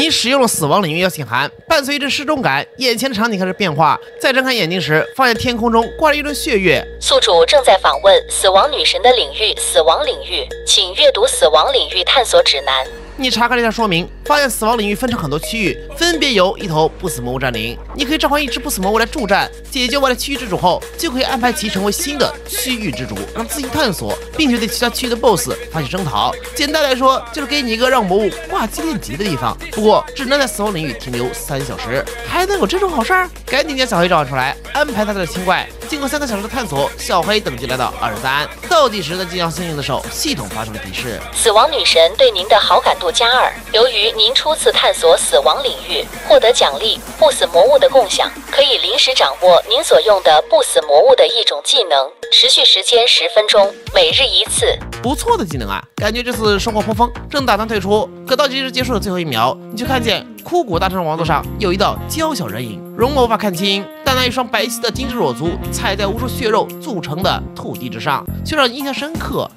你使用了死亡领域邀请函，伴随着失重感，眼前的场景开始变化。再睁开眼睛时，发现天空中挂着一轮血月。宿主正在访问死亡女神的领域——死亡领域，请阅读死亡领域探索指南。你查看了一下说明，发现死亡领域分成很多区域，分别由一头不死魔物占领。你可以召唤一只不死魔物来助战，解决完了区域之主后，就可以安排其成为新的区域之主，让自己探索，并且对其他区域的 BOSS 发起征讨。简单来说，就是给你一个让魔物挂机练级的地方。不过只能在死亡领域停留三小时，还能有这种好事？赶紧将小黑召唤出来，安排他的清怪。经过三个小时的探索，小黑等级来到二十三，倒计时的即将行刑的时候，系统发出了提示：死亡女神对您的好感度加二。由于您初次探索死亡领域，获得奖励不死魔物的共享，可以临时掌握您所用的不死魔物的一种技能，持续时间十分钟，每日一次。不错的技能啊，感觉这次收获颇丰。正打算退出，可倒计时结束的最后一秒，你就看见枯骨大圣王座上有一道娇小人影，容貌无法看清，但那一双白皙的精致裸足踩在无数血肉组成的土地之上，却让人印象深刻。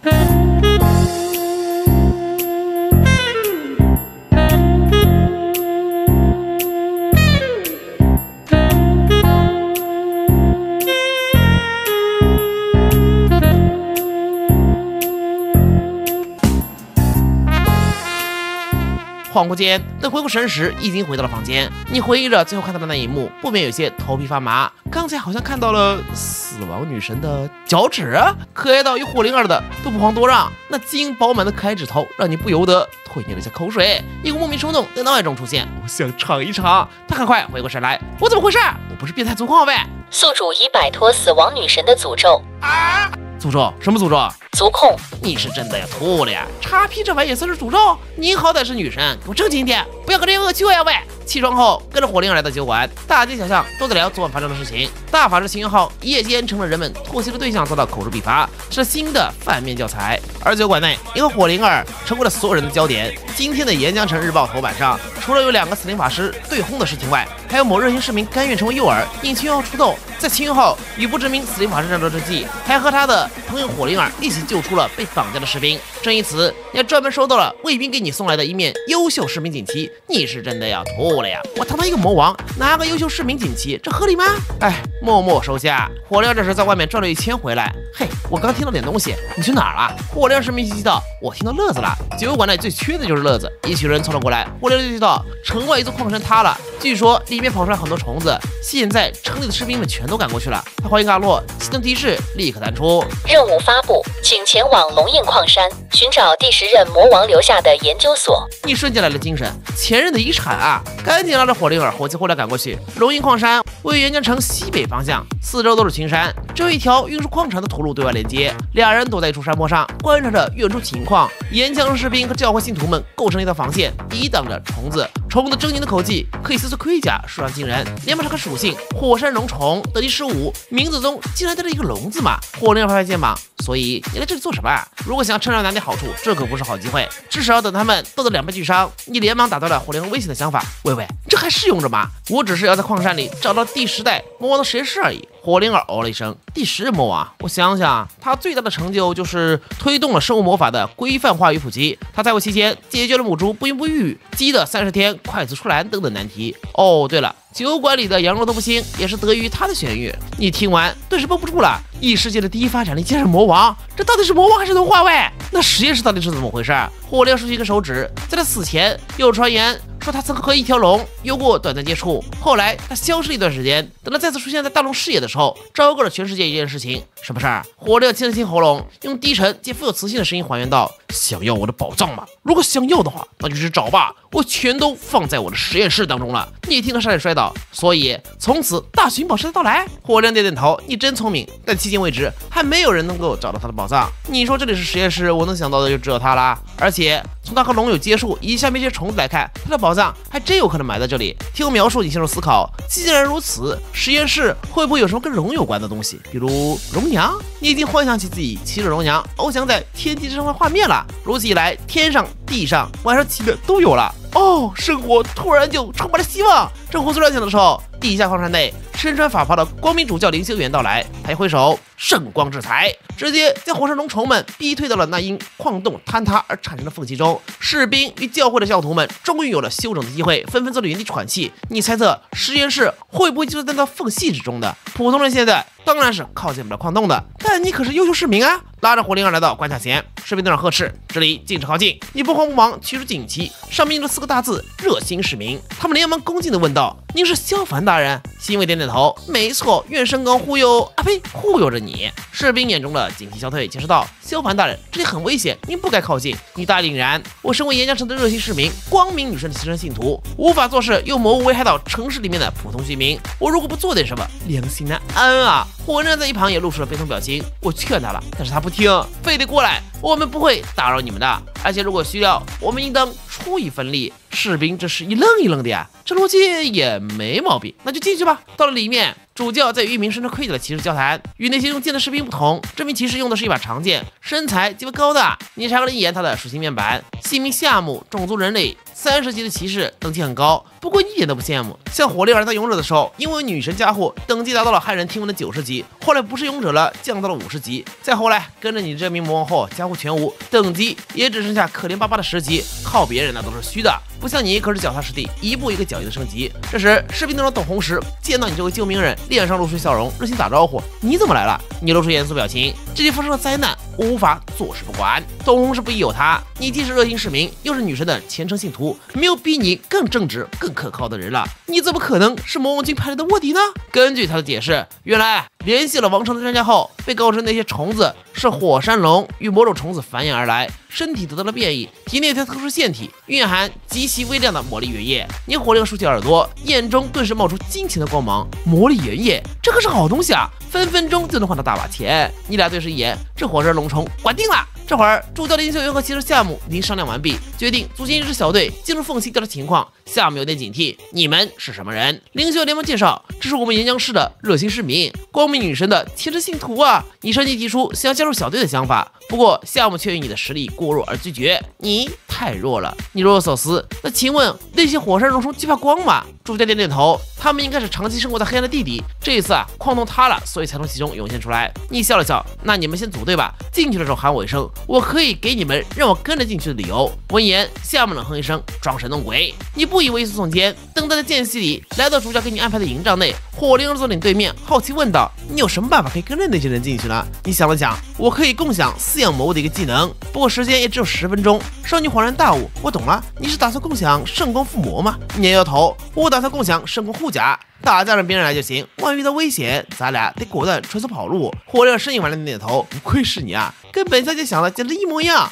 恍惚间，等回过神时，已经回到了房间。你回忆着最后看到的那一幕，不免有些头皮发麻。刚才好像看到了死亡女神的脚趾，可爱到与火灵儿的都不遑多让。那晶莹饱满的可爱指头，让你不由得吞咽了下口水。一股莫名冲动在脑海中出现，我想尝一尝。他很快回过神来，我怎么回事？我不是变态族控呗？宿主已摆脱死亡女神的诅咒。啊！诅咒？什么诅咒？足控？你是真的要吐了呀？叉 P 这玩意也算是诅咒？你好歹是女神，给我正经点，不要搞这些恶趣味啊喂！起床后，跟着火灵儿来到酒馆，大街小巷都在聊昨晚发生的事情。大法师秦元浩一夜间成了人们唾弃的对象，遭到口诛笔伐，是新的反面教材。而酒馆内，一个火灵儿成为了所有人的焦点。今天的岩浆城日报头版上，除了有两个死灵法师对轰的事情外，还有某热心市民甘愿成为诱饵，引秦元浩出动。在秦元浩与不知名死灵法师战斗之际，还和他的朋友火灵儿一起救出了被绑架的士兵。正因此，也专门收到了卫兵给你送来的一面优秀市民锦旗。你是真的要吐了呀！我堂堂一个魔王，拿个优秀市民锦旗，这合理吗？哎，默默收下。火灵这时在外面转了一圈回来，嘿，我刚听到点东西，你去哪儿了？火灵市民气道，我听到乐子了。酒馆内最缺的就是乐子。一群人凑了过来，火灵就道城外一座矿山塌了，据说里面跑出来很多虫子。现在城里的士兵们全都赶过去了。他欢迎阿洛，系统提示立刻弹出任务发布，请前往龙印矿山寻找第十任魔王留下的研究所。一瞬间来了精神，前任的遗产啊！赶紧拉着火灵儿火急火燎赶过去。龙印矿山位于岩浆城西北方向，四周都是群山，只有一条运输矿产的土路对外连接。俩人躲在一处山坡上，观察着远处情况。岩浆士兵和教会信徒们构成一道防线，抵挡着虫子。子虫子狰狞的口技可以撕碎盔甲，数量惊人。连上看属性火山龙虫，等级十五，名字中竟然带着一个龙字嘛！火灵儿拍拍肩膀，所以你来这里做什么啊？如果想要趁热拿点好处，这可不是好机会。至少要等他们斗得两败俱伤。你连忙打断了火灵儿危险的想法。喂喂，这还适用着吗？我只是要在矿山里找到第十代魔王的实验室而已。火灵儿哦了一声，第十任魔王，我想想，他最大的成就就是推动了生物魔法的规范化与普及。他在位期间解决了母猪不孕不育、鸡的三十天快速出栏等等难题。哦，对了。酒馆里的羊肉豆腐星也是得益于他的选誉。你听完顿时绷不住了，异世界的第一发展力竟然是魔王，这到底是魔王还是童话喂？那实验室到底是怎么回事？火灵竖起一个手指，在他死前有传言说他曾和一条龙有过短暂接触，后来他消失了一段时间，等他再次出现在大龙视野的时候，昭告了全世界一件事情，什么事儿？火灵清了清喉咙，用低沉且富有磁性的声音还原道：“想要我的宝藏吗？如果想要的话，那就去找吧，我全都放在我的实验室当中了。”你听到差点摔倒。所以从此大寻宝时的到来，火亮点点头，你真聪明。但迄今为止还没有人能够找到他的宝藏。你说这里是实验室，我能想到的就只有他了。而且从他和龙有接触以下面些虫子来看，他的宝藏还真有可能埋在这里。听我描述，你陷入思考。既然如此，实验室会不会有什么跟龙有关的东西？比如龙娘？你已经幻想起自己骑着龙娘翱翔在天际之上的画面了。如此一来，天上地上晚上骑的都有了。哦，生活突然就充满了希望。正胡思乱想的时候，地下矿山内身穿法袍的光明主教灵修员到来，他一挥手，圣光制裁，直接将火山龙虫们逼退到了那因矿洞坍塌而产生的缝隙中。士兵与教会的教徒们终于有了休整的机会，纷纷坐在原地喘气。你猜测实验室会不会就是在那缝隙之中的？普通人现在当然是靠近不了矿洞的，但你可是优秀市民啊！拉着火灵儿来到关卡前，士兵队长呵斥：“这里禁止靠近！”你不慌不忙取出锦旗，上面印着四个大字：“热心市民。”他们连忙恭敬地问道：“您是萧凡大人？”欣慰点点头：“没错，愿神光忽悠啊呸，忽悠着你。”士兵眼中的警惕消退，解释道：“萧凡大人，这里很危险，您不该靠近。你大凛然，我身为岩浆城的热心市民，光明女神的牺牲信徒，无法做事用魔物危害到城市里面的普通居民。我如果不做点什么，良心难安啊！”火人在一旁也露出了悲痛表情。我劝他了，但是他不听，非得过来。我们不会打扰你们的，而且如果需要，我们应当出一份力。士兵这是一愣一愣的呀，这逻辑也没毛病。那就进去吧。到了里面，主教在与一名身穿盔甲的骑士交谈。与那些用剑的士兵不同，这名骑士用的是一把长剑，身材极为高大。你查看了一眼他的属性面板，姓名夏目，种族人类。三十级的骑士等级很高，不过一点都不羡慕。像火灵儿当勇者的时候，因为女神加护，等级达到了骇人听闻的九十级。后来不是勇者了，降到了五十级。再后来跟着你这名魔王后，加护全无，等级也只剩下可怜巴巴的十级。靠别人那都是虚的，不像你可是脚踏实地，一步一个脚印的升级。这时士兵队长董红石见到你这位救命人，脸上露出笑容，热情打招呼：“你怎么来了？”你露出严肃表情，这里发生了灾难。我无法坐视不管。董红是不疑有他，你既是热心市民，又是女神的虔诚信徒，没有比你更正直、更可靠的人了。你怎么可能是魔王军派来的卧底呢？根据他的解释，原来联系了王城的专家后，被告知那些虫子是火山龙与某种虫子繁衍而来，身体得到了变异，体内条特殊腺体蕴含极其微量的魔力原液。你火灵竖起耳朵，眼中顿时冒出金钱的光芒。魔力原液，这可是好东西啊！分分钟就能换到大把钱。你俩对视一眼，这火山龙虫管定了。这会儿，主教林秀元和骑士夏目已经商量完毕，决定组建一支小队。进入缝隙调查情况。夏目有点警惕：“你们是什么人？”林秀连忙介绍：“这是我们岩浆市的热心市民，光明女神的虔诚信徒啊！”你趁机提出想要加入小队的想法，不过夏目却因你的实力过弱而拒绝。你太弱了。你若有所思，那请问那些火山熔虫惧怕光吗？主角点点头，他们应该是长期生活在黑暗的地底。这一次啊，矿洞塌了，所以才从其中涌现出来。你笑了笑，那你们先组队吧。进去的时候喊我一声。我可以给你们让我跟着进去的理由。闻言，夏目冷哼一声，装神弄鬼。你不以为意耸肩，等待的间隙里来到主角给你安排的营帐内。火灵儿坐你对面，好奇问道：“你有什么办法可以跟着那些人进去呢？”你想了想，我可以共享饲养魔物的一个技能，不过时间也只有十分钟。少女恍然大悟，我懂了，你是打算共享圣光附魔吗？你摇摇头，我打算共享圣光护甲。打架让别人来就行，万一遇到危险，咱俩得果断穿梭跑路。火热身影完了点点头，不愧是你啊，跟本小姐想的简直一模一样。